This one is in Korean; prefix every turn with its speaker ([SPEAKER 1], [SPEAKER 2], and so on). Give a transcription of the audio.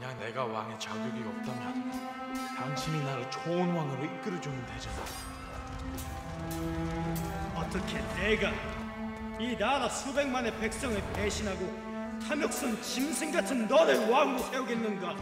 [SPEAKER 1] 만약 내가 왕의 자격이 없다면 당신이 나를 좋은 왕으로 이끌어주면 되잖아.
[SPEAKER 2] 어떻게 내가 이 나라 수백만의 백성을 배신하고 탐욕스런 짐승 같은 너를 왕으로 세우겠는가?